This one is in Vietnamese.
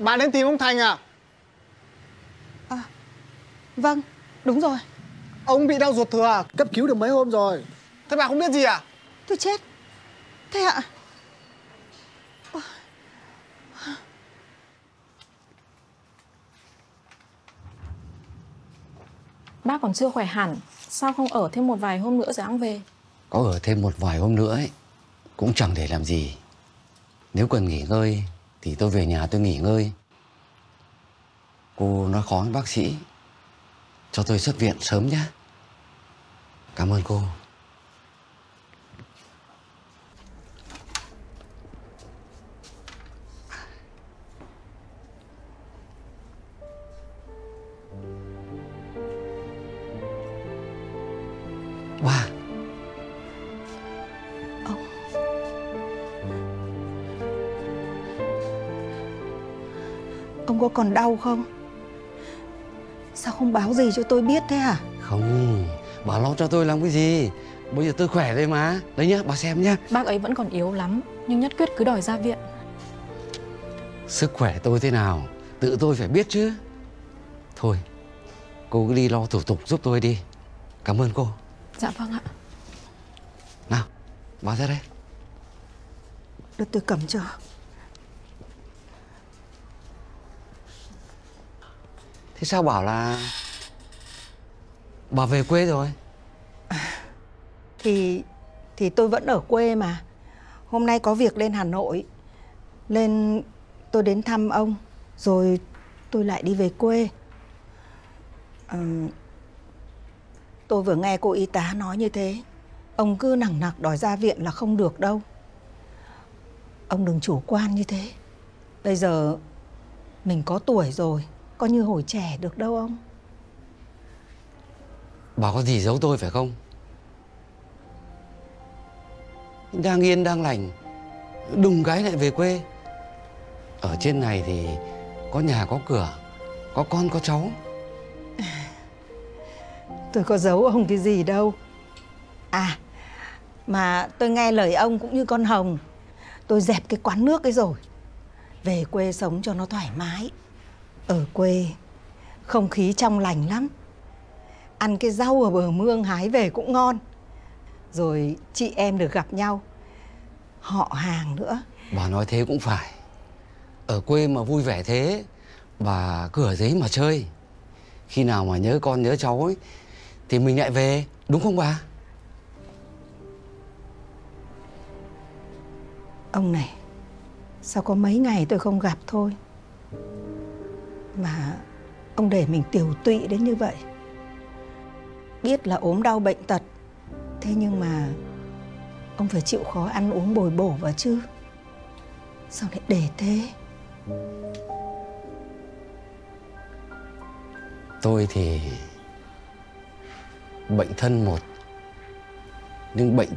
Bà đến tìm ông Thành à? Vâng, đúng rồi. Ông bị đau ruột thừa à? Cấp cứu được mấy hôm rồi Thế bà không biết gì à? Tôi chết. Thế ạ? Bác còn chưa khỏe hẳn Sao không ở thêm một vài hôm nữa rồi hẵng về Có ở thêm một vài hôm nữa ấy Cũng chẳng để làm gì Nếu cần nghỉ ngơi thì tôi về nhà tôi nghỉ ngơi. Cô nói khó với bác sĩ. Cho tôi xuất viện sớm nhé. Cảm ơn cô. Wow Ông có còn đau không? Sao không báo gì cho tôi biết thế hả? Không Bà lo cho tôi làm cái gì? Bây giờ tôi khỏe rồi mà. Đấy nhá bà xem nhá. Bác ấy vẫn còn yếu lắm Nhưng nhất quyết cứ đòi ra viện. Sức khỏe tôi thế nào Tự tôi phải biết chứ. Thôi Cô cứ đi lo thủ tục giúp tôi đi. Cảm ơn cô. Dạ vâng ạ. Nào Bà ra đây. Để tôi cầm cho. Thế sao bảo là Bà về quê rồi Thì thì tôi vẫn ở quê mà. Hôm nay có việc lên Hà Nội. Lên tôi đến thăm ông rồi tôi lại đi về quê. à, tôi vừa nghe cô y tá nói như thế. Ông cứ nặng nặc đòi ra viện là không được đâu. Ông đừng chủ quan như thế. Bây giờ mình có tuổi rồi, có như hồi trẻ được đâu ông. Bà có gì giấu tôi phải không Đang yên đang lành Đùng cái lại về quê Ở trên này thì Có nhà có cửa Có con có cháu Tôi có giấu ông cái gì đâu. À, mà tôi nghe lời ông cũng như con Hồng. Tôi dẹp cái quán nước ấy rồi. Về quê sống cho nó thoải mái. Ở quê, không khí trong lành lắm. Ăn cái rau ở bờ mương hái về cũng ngon. Rồi chị em được gặp nhau. Họ hàng nữa. Bà nói thế cũng phải Ở quê mà vui vẻ thế Bà cứ ở đấy mà chơi Khi nào mà nhớ con nhớ cháu ấy Thì mình lại về Đúng không bà Ông này, sao có mấy ngày tôi không gặp thôi. Mà ông để mình tiểu tụy đến như vậy. Biết là ốm đau bệnh tật, thế nhưng mà ông phải chịu khó ăn uống bồi bổ vào chứ. Sao lại để thế? Tôi thì Bệnh thân một Nhưng bệnh